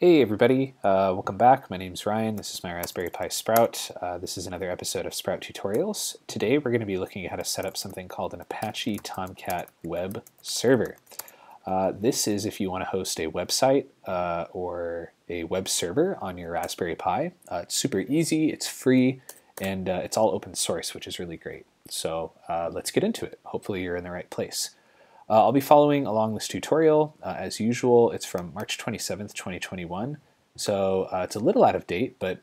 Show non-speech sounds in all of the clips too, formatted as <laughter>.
Hey everybody, uh, welcome back. My name's Ryan. This is my Raspberry Pi Sprout. Uh, this is another episode of Sprout Tutorials. Today we're going to be looking at how to set up something called an Apache Tomcat web server. Uh, this is if you want to host a website uh, or a web server on your Raspberry Pi. Uh, it's super easy, it's free, and uh, it's all open source, which is really great. So let's get into it. Hopefully you're in the right place. Uh, I'll be following along this tutorial. Uh, as usual, it's from March 27th, 2021. So uh, it's a little out of date, but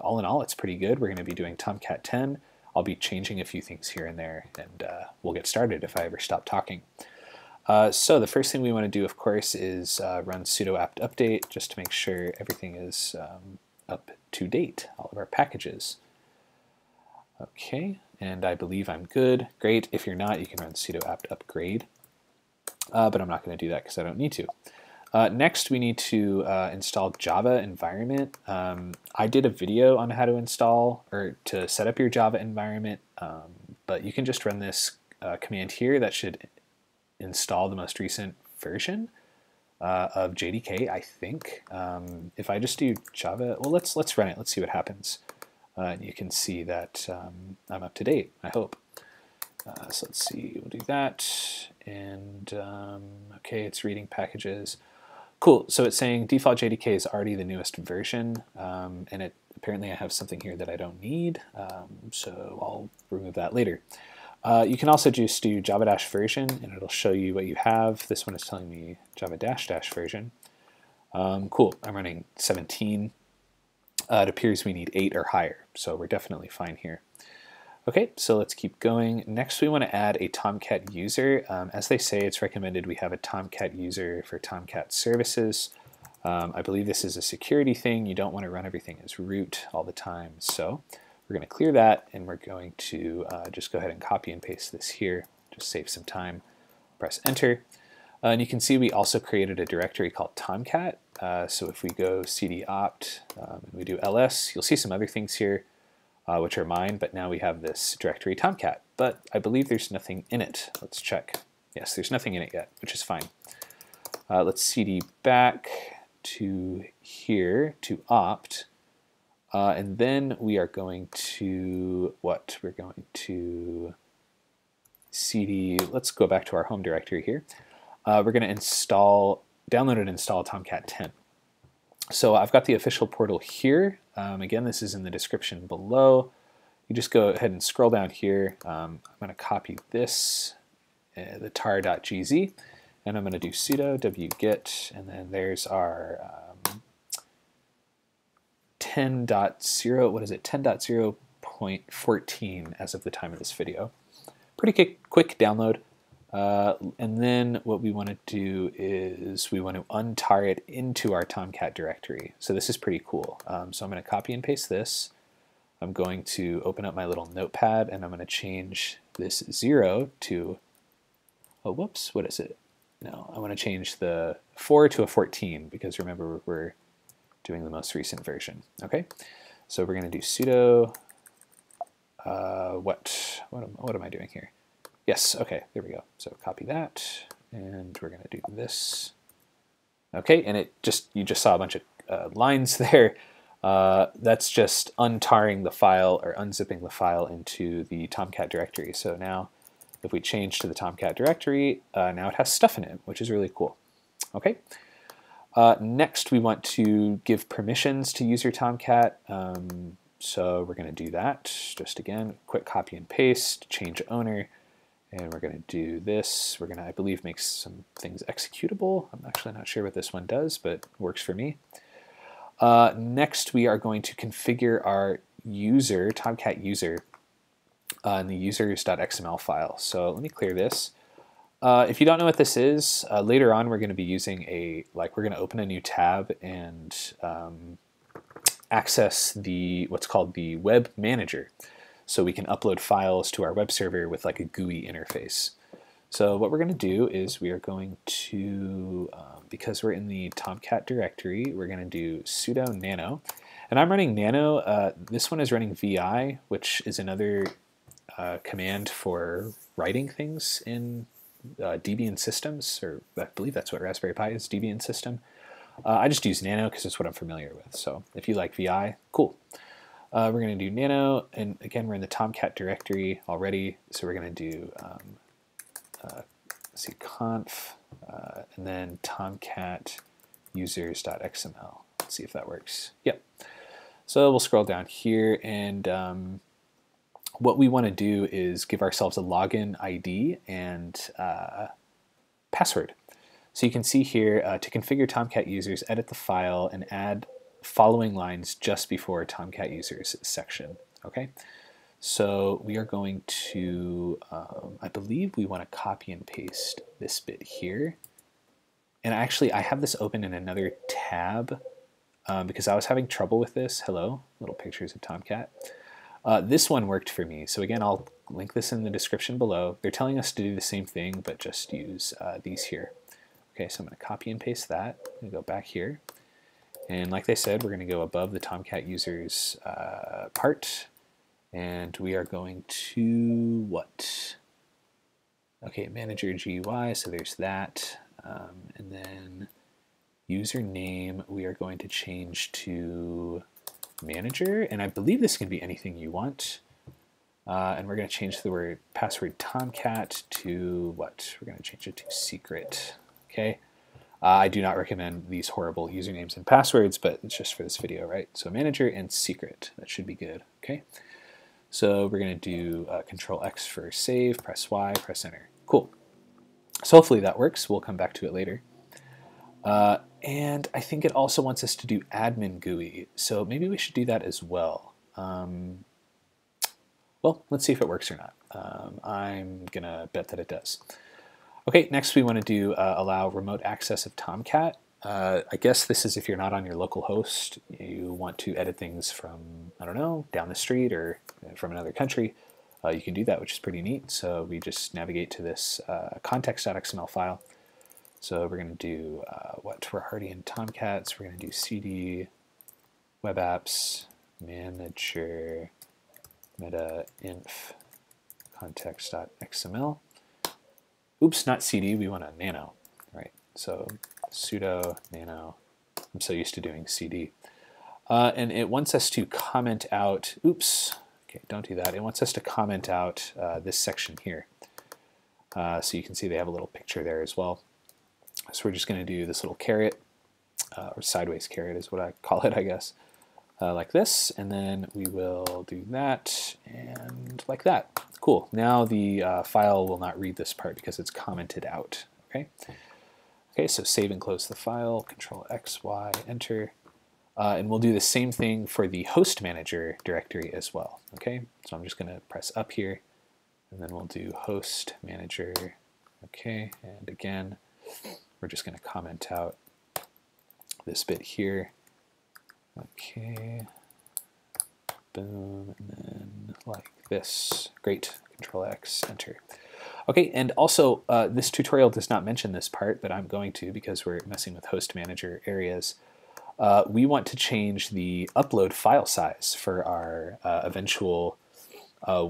all in all, it's pretty good. We're going to be doing Tomcat 10. I'll be changing a few things here and there, and uh, we'll get started if I ever stop talking. Uh, so the first thing we want to do, of course, is uh, run sudo apt update just to make sure everything is um, up to date, all of our packages. Okay, and I believe I'm good. Great. If you're not, you can run sudo apt upgrade uh, but I'm not going to do that because I don't need to. Uh, next, we need to uh, install Java environment. Um, I did a video on how to install or to set up your Java environment, um, but you can just run this uh, command here that should install the most recent version uh, of JDK, I think. Um, if I just do Java, well, let's let's run it. Let's see what happens. Uh, you can see that um, I'm up to date, I hope. So let's see, we'll do that. And um, okay, it's reading packages. Cool, so it's saying default JDK is already the newest version, um, and it apparently I have something here that I don't need, um, so I'll remove that later. Uh, you can also just do java dash version, and it'll show you what you have. This one is telling me java dash dash version. Um, cool, I'm running 17. Uh, it appears we need 8 or higher, so we're definitely fine here. Okay, so let's keep going. Next, we want to add a Tomcat user. Um, as they say, it's recommended we have a Tomcat user for Tomcat services. Um, I believe this is a security thing. You don't want to run everything as root all the time. So we're going to clear that, and we're going to uh, just go ahead and copy and paste this here. Just save some time. Press Enter. Uh, and you can see we also created a directory called Tomcat. Uh, so if we go cd opt um, and we do ls, you'll see some other things here uh, which are mine, but now we have this directory Tomcat. But I believe there's nothing in it. Let's check. Yes, there's nothing in it yet, which is fine. Uh, let's cd back to here to opt. Uh, and then we are going to, what? We're going to cd, let's go back to our home directory here. Uh, we're going to install, download and install Tomcat 10. So I've got the official portal here. Um, again, this is in the description below. You just go ahead and scroll down here. Um, I'm going to copy this, uh, the tar.gz, and I'm going to do sudo wget, and then there's our um, 10.0, what is it, 10.0.14 as of the time of this video. Pretty quick, quick download. Uh, and then what we want to do is we want to untar it into our Tomcat directory. So this is pretty cool. Um, so I'm going to copy and paste this. I'm going to open up my little notepad and I'm going to change this 0 to, oh whoops, what is it? No, I want to change the 4 to a 14 because remember we're doing the most recent version. Okay, so we're going to do sudo, uh, what, what am, what am I doing here? Yes, okay, there we go. So copy that, and we're gonna do this. Okay, and it just, you just saw a bunch of uh, lines <laughs> there. Uh, that's just untarring the file or unzipping the file into the Tomcat directory. So now if we change to the Tomcat directory, uh, now it has stuff in it, which is really cool. Okay. Uh, next, we want to give permissions to user Tomcat. Um, so we're going to do that. Just again, quick copy and paste, change owner. And we're going to do this. We're going to, I believe, make some things executable. I'm actually not sure what this one does, but works for me. Uh, next, we are going to configure our user, Tomcat user, uh, in the users.xml file. So let me clear this. Uh, if you don't know what this is, uh, later on we're going to be using a, like we're going to open a new tab and um, access the, what's called the web manager so we can upload files to our web server with like a GUI interface. So what we're going to do is we are going to, um, because we're in the Tomcat directory, we're going to do sudo nano. And I'm running nano. Uh, this one is running vi, which is another uh, command for writing things in uh, Debian systems, or I believe that's what Raspberry Pi is, Debian system. Uh, I just use Nano because it's what I'm familiar with. So if you like VI, cool. Uh, we're going to do Nano, and again, we're in the Tomcat directory already, so we're going to do um, uh, see conf, uh, and then Tomcat users.xml. Let's see if that works. Yep. So we'll scroll down here, and um, what we want to do is give ourselves a login ID and uh, password. So you can see here, uh, to configure Tomcat users, edit the file and add following lines just before Tomcat users section. Okay, so we are going to, um, I believe we want to copy and paste this bit here. And actually, I have this open in another tab um, because I was having trouble with this. Hello, little pictures of Tomcat. Uh, this one worked for me. So again, I'll link this in the description below. They're telling us to do the same thing, but just use uh, these here. Okay, so I'm going to copy and paste that. To go back here. And like they said, we're going to go above the Tomcat users uh, part. And we are going to what? Okay, manager GUI, so there's that. Um, and then username, we are going to change to manager. And I believe this can be anything you want. Uh, and we're going to change the word password Tomcat to what? We're going to change it to secret. Okay. Uh, I do not recommend these horrible usernames and passwords, but it's just for this video, right? So manager and secret, that should be good, okay? So we're gonna do uh, control X for save, press Y, press enter. Cool. So hopefully that works. We'll come back to it later. Uh, and I think it also wants us to do admin GUI, so maybe we should do that as well. Um, well, let's see if it works or not. Um, I'm gonna bet that it does. Okay, next we want to do uh, allow remote access of Tomcat. Uh, I guess this is if you're not on your local host, you want to edit things from, I don't know, down the street or from another country. Uh, you can do that, which is pretty neat. So we just navigate to this uh, context.xml file. So we're going to do uh, what? We're already in Tomcats. We're going to do cd web apps manager meta inf context.xml oops, not CD, we want a nano, right? So sudo nano, I'm so used to doing CD. Uh, and it wants us to comment out, oops, okay, don't do that. It wants us to comment out uh, this section here. Uh, so you can see they have a little picture there as well. So we're just going to do this little caret, uh, or sideways caret is what I call it, I guess, uh, like this. And then we will do that and like that. Cool. Now the uh, file will not read this part because it's commented out. Okay. Okay, so save and close the file, Control X, Y, Enter. Uh, and we'll do the same thing for the host manager directory as well. Okay, so I'm just going to press up here, and then we'll do host manager. Okay, and again, we're just going to comment out this bit here. Okay, boom, and like this. Great, Control X, Enter. Okay, and also uh, this tutorial does not mention this part, but I'm going to because we're messing with host manager areas. Uh, we want to change the upload file size for our uh, eventual uh,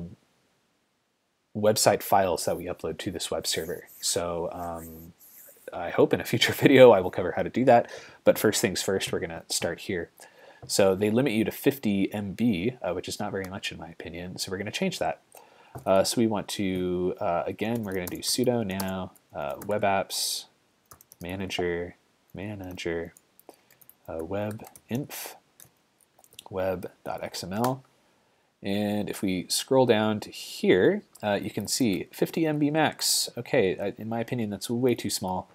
website files that we upload to this web server. So um, I hope in a future <laughs> video I will cover how to do that, but first things first, we're going to start here. So they limit you to 50 MB, uh, which is not very much in my opinion, so we're going to change that. Uh, so we want to, uh, again, we're going to do sudo nano uh, web apps manager manager uh, web inf web.xml. And if we scroll down to here, uh, you can see 50 MB max. Okay, in my opinion, that's way too small.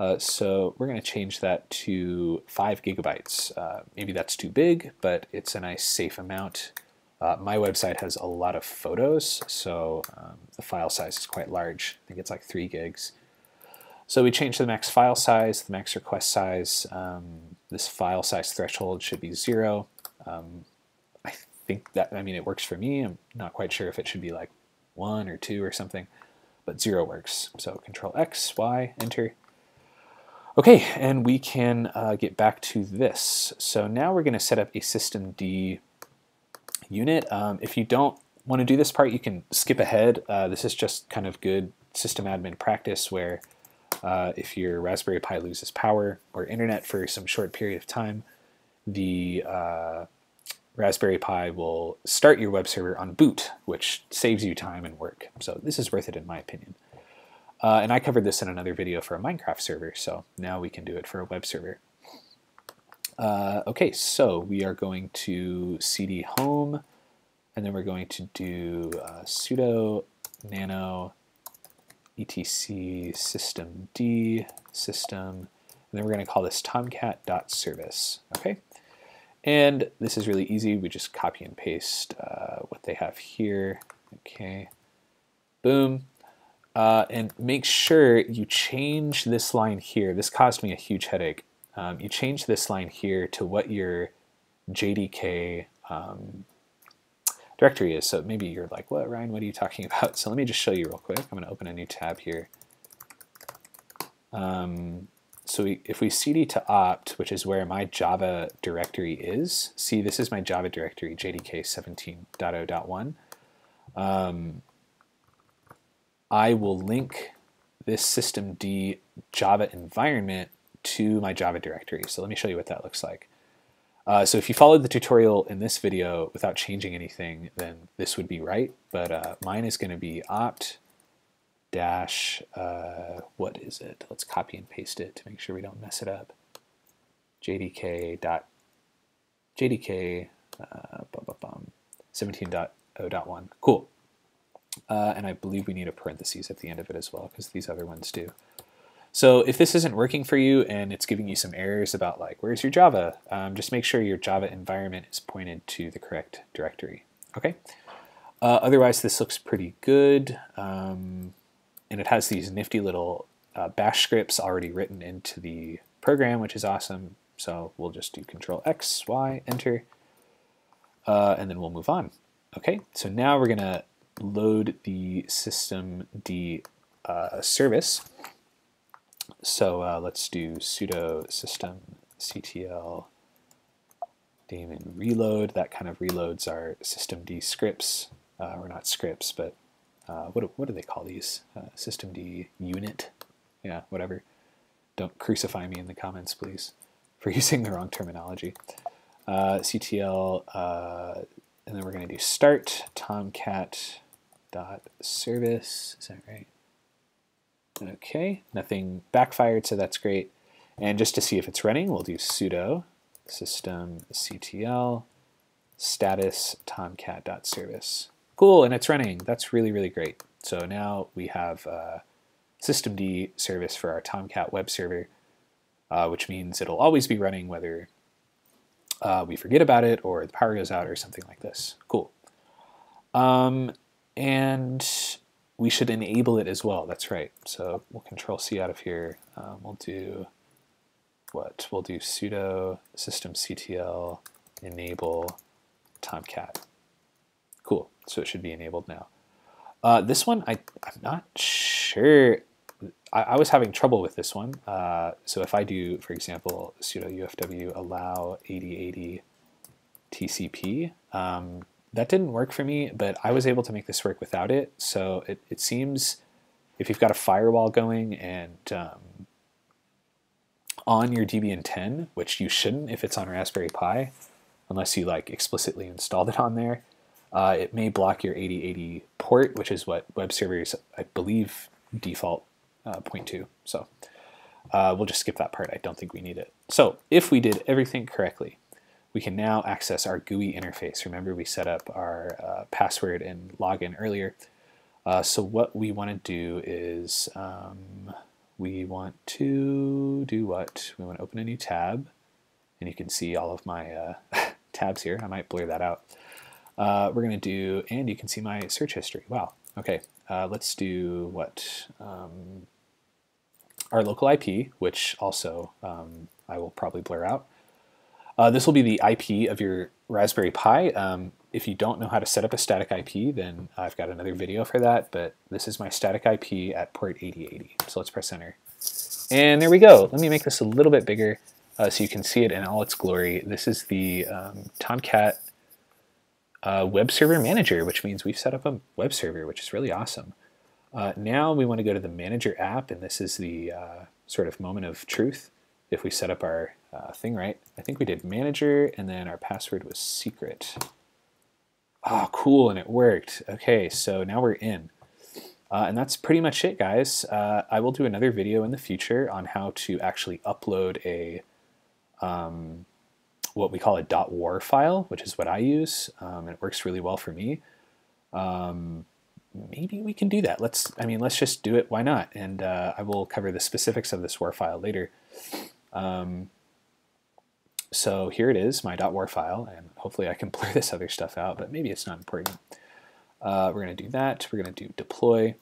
Uh, so we're going to change that to 5 gigabytes. Uh, maybe that's too big, but it's a nice safe amount. Uh, my website has a lot of photos, so um, the file size is quite large. I think it's like 3 gigs. So we change the max file size, the max request size. Um, this file size threshold should be 0. Um, I think that, I mean, it works for me. I'm not quite sure if it should be like 1 or 2 or something, but 0 works. So Control X, Y, Enter. Okay, and we can uh, get back to this. So now we're going to set up a systemd unit. Um, if you don't want to do this part, you can skip ahead. Uh, this is just kind of good system admin practice where uh, if your Raspberry Pi loses power or internet for some short period of time, the uh, Raspberry Pi will start your web server on boot, which saves you time and work. So this is worth it in my opinion. Uh, and I covered this in another video for a Minecraft server, so now we can do it for a web server. Uh, okay, so we are going to cd home, and then we're going to do uh, sudo nano etc systemd system, and then we're going to call this tomcat.service. Okay, and this is really easy. We just copy and paste uh, what they have here. Okay, boom. Uh, and make sure you change this line here. This caused me a huge headache. Um, you change this line here to what your JDK um, directory is. So maybe you're like, what, Ryan, what are you talking <laughs> about? So let me just show you real quick. I'm going to open a new tab here. Um, so we, if we cd to opt, which is where my Java directory is, see this is my Java directory, JDK 17.0.1. Um, I will link this systemd Java environment to my Java directory. So let me show you what that looks like. Uh, so if you followed the tutorial in this video without changing anything, then this would be right. But uh, mine is going to be opt dash, uh, what is it? Let's copy and paste it to make sure we don't mess it up. JDK dot JDK uh, 17.0.1. Cool. Uh, and I believe we need a parentheses at the end of it as well because these other ones do. So if this isn't working for you and it's giving you some errors about like, where's your Java, um, just make sure your Java environment is pointed to the correct directory. Okay. Uh, otherwise, this looks pretty good. Um, and it has these nifty little uh, bash scripts already written into the program, which is awesome. So we'll just do Control X, Y, Enter, uh, and then we'll move on. Okay, so now we're going to load the systemd uh, service. So uh, let's do sudo system ctl daemon reload. That kind of reloads our systemd scripts, uh, or not scripts, but uh, what, what do they call these? Uh, systemd unit? Yeah, whatever. Don't crucify me in the comments, please, <laughs> for using the wrong terminology. Uh, CTL, uh, and then we're going to do start tomcat dot service. Is that right? Okay, nothing backfired, so that's great. And just to see if it's running, we'll do sudo system ctl status tomcat.service. Cool, and it's running. That's really, really great. So now we have uh, systemd service for our Tomcat web server, uh, which means it'll always be running whether uh, we forget about it or the power goes out or something like this. Cool. Um, and we should enable it as well. That's right. So we'll control C out of here. Um, we'll do what? We'll do sudo systemctl enable tomcat. Cool. So it should be enabled now. Uh, this one, I, I'm not sure. I, I, was having trouble with this one. Uh, so if I do, for example, sudo ufw allow 8080 TCP, um, that didn't work for me, but I was able to make this work without it. So it, it seems if you've got a firewall going and um, on your Debian 10, which you shouldn't if it's on Raspberry Pi, unless you like explicitly installed it on there, uh, it may block your 8080 port, which is what web servers, I believe, default uh, point to. So uh, we'll just skip that part. I don't think we need it. So if we did everything correctly, we can now access our GUI interface. Remember we set up our uh, password and login earlier. Uh, so what we want to do is um, we want to do what? We want to open a new tab. And you can see all of my uh, <laughs> tabs here. I might blur that out. Uh, we're going to do, and you can see my search history. Wow. Okay, uh, let's do what? Um, our local IP, which also um, I will probably blur out. Uh, this will be the IP of your Raspberry Pi. Um, if you don't know how to set up a static IP, then I've got another video for that, but this is my static IP at port 8080. So let's press enter. And there we go. Let me make this a little bit bigger uh, so you can see it in all its glory. This is the um, Tomcat uh, web server manager, which means we've set up a web server, which is really awesome. Uh, now we want to go to the Manager app, and this is the uh, sort of moment of truth. If we set up our uh, thing right, I think we did Manager, and then our password was secret. Oh, cool, and it worked. Okay, so now we're in. Uh, and that's pretty much it, guys. Uh, I will do another video in the future on how to actually upload a um, what we call a .war file, which is what I use, um, and it works really well for me. Um, maybe we can do that. Let's, I mean, let's just do it. Why not? And uh, I will cover the specifics of this WAR file later. Um, so here it is, my .war file, and hopefully I can <laughs> blur this other stuff out, but maybe it's not important. Uh, we're going to do that. We're going to do deploy.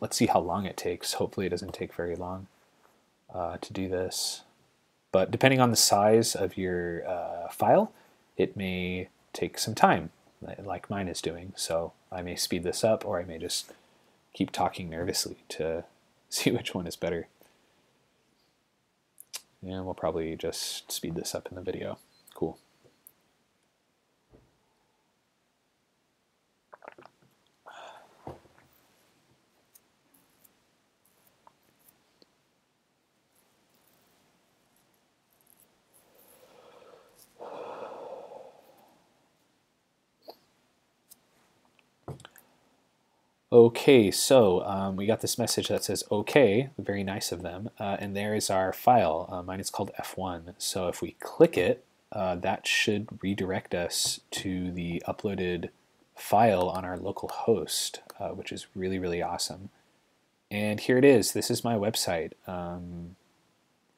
Let's see how long it takes. Hopefully it doesn't take very long uh, to do this. But depending on the size of your uh, file, it may take some time, like mine is doing. So I may speed this up, or I may just keep talking nervously to <laughs> see which one is better. And we'll probably just speed this up in the video. Cool. Okay, so um, we got this message that says okay, very nice of them, uh, and there is our file. Uh, mine is called F1. So if we click it, uh, that should redirect us to the uploaded file on our local host, uh, which is really, really awesome. And here it is. This is my website. Um,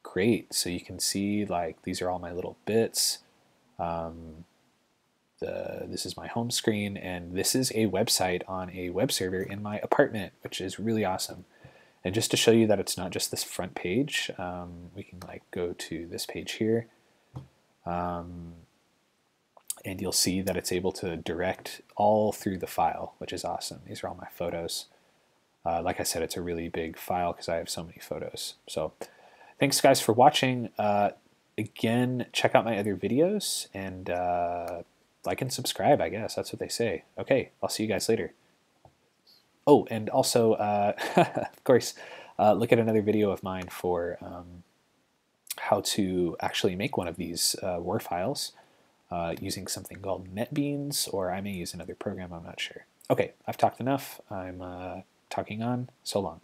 great. So you can see like these are all my little bits. Um, the, this is my home screen, and this is a website on a web server in my apartment, which is really awesome. And just to show you that it's not just this front page, um, we can like go to this page here, um, and you'll see that it's able to direct all through the file, which is awesome. These are all my photos. Uh, like I said, it's a really big file because I have so many photos. So thanks guys for watching. Uh, again, check out my other videos and uh, like and subscribe, I guess. That's what they say. Okay, I'll see you guys later. Oh, and also, uh, <laughs> of course, uh, look at another video of mine for um, how to actually make one of these uh, WAR files uh, using something called NetBeans, or I may use another program, I'm not sure. Okay, I've talked enough. I'm uh, talking on. So long.